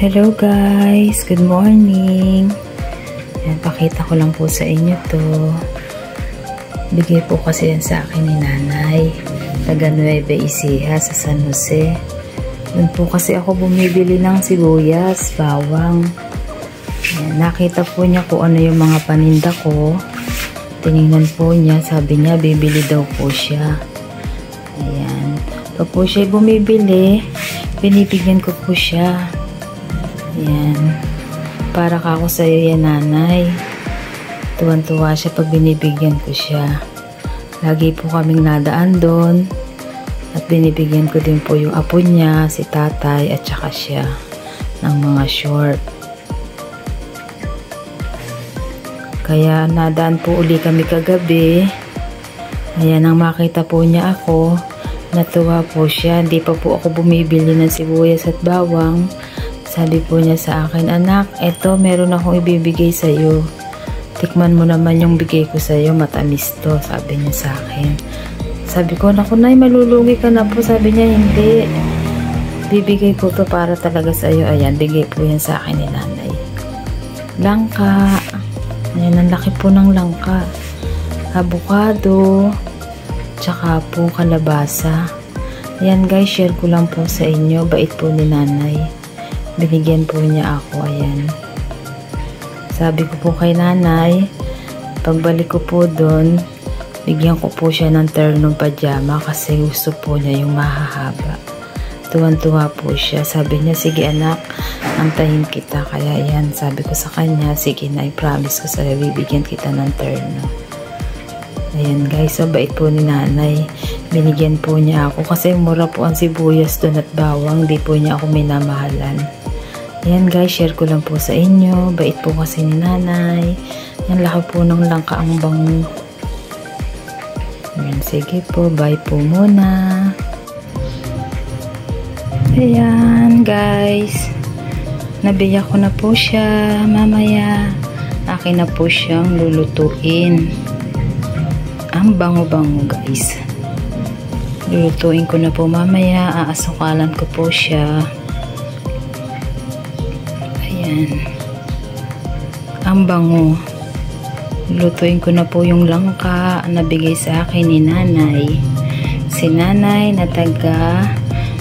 Hello guys! Good morning! Yan, pakita ko lang po sa inyo to. Bigay po kasi yan sa akin ni nanay. Taga Nueva Ecija sa San Jose. Doon po kasi ako bumibili ng sibuyas, bawang. Yan, nakita po niya kung ano yung mga paninda ko. Tinignan po niya, sabi niya bibili daw po siya. Ayan. Pag po siya bumibili, binibigyan ko po siya. Yan. Para ka ako sa'yo yan, nanay. Tuwan-tuwa siya pag binibigyan ko siya. Lagi po kaming nadaan doon. At binibigyan ko din po yung apo niya, si tatay, at saka siya ng mga short. Kaya nadaan po uli kami kagabi. Ayan, nang makita po niya ako, natuwa po siya. Hindi pa po ako bumibili ng sibuyas at bawang sabi po niya sa akin, anak, eto meron akong ibibigay sa iyo. Tikman mo naman yung bigay ko sa iyo, matamis to, sabi niya sa akin. Sabi ko, naku nay, malulugi ka na po. Sabi niya, hindi. Bibigay ko to para talaga sa iyo. Ayan, bigay po yan sa akin ni nanay. Langka. Ayan, ang laki po ng langka. Avocado. Tsaka po kalabasa. Ayan guys, share ko lang po sa inyo. Bait po ni nanay binigyan po niya ako ayan. Sabi ko po kay nanay pagbalik ko po doon bigyan ko po siya ng ternong pajama kasi gusto po niya yung mahahaba. Tuwan-tuwa po siya. Sabi niya sige anak antahin kita. Kaya yan sabi ko sa kanya sige na i-promise ko sa bibigyan kita ng terno ayan guys so bait po ni nanay. Binigyan po niya ako kasi mura po ang sibuyas doon at bawang di po niya ako minamahalan Ayan guys, share ko lang po sa inyo. Bait po kasi ni nanay. Yan laki po ng langka ang bango. Ayan, sige po, bye po muna. Ayan guys. Nabiyak ko na po siya mamaya. Akin na po siyang lulutuin. Ang bango-bango guys. Lulutuin ko na po mamaya. Aasukalan ko po siya. Ayan. Ang bango. Lutuin ko na po yung langka na bigay sa akin ni nanay. Si nanay na taga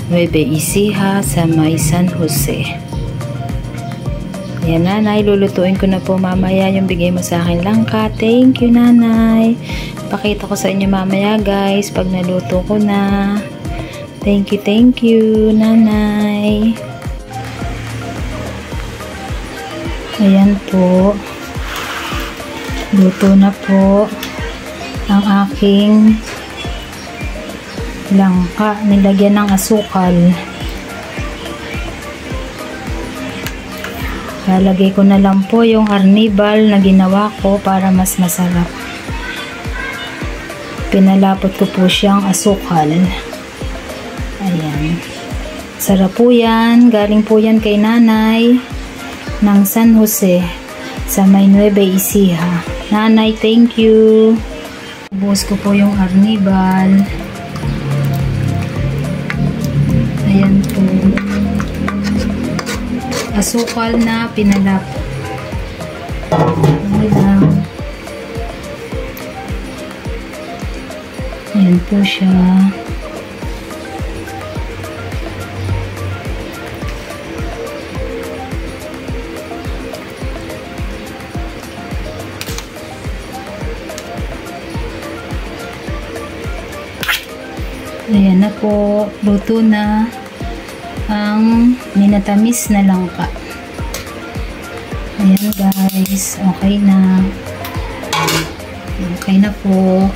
Nueva Ecija sa May San Jose. Ayan nanay, lulutuin ko na po mamaya yung bigay mo sa akin langka. Thank you nanay. Pakita ko sa inyo mamaya guys pag naluto ko na. Thank you, thank you nanay. Ayan po. Luto na po ang aking langka. Nilagyan ng asukal. Lalagay ko na lang po yung arnibal na ginawa ko para mas masarap. Pinalapot ko po siyang asukal. Ayan. Sarap po yan. Galing po yan kay nanay ng San Jose sa May Ecija. Nanay, thank you. Buhos ko po yung arnibal. Ayan po. Asukal na pinalap. Ayan. Ayan po siya. Ayan na po. Luto na ang minatamis na langka. Ayan guys. Okay na. Okay na po.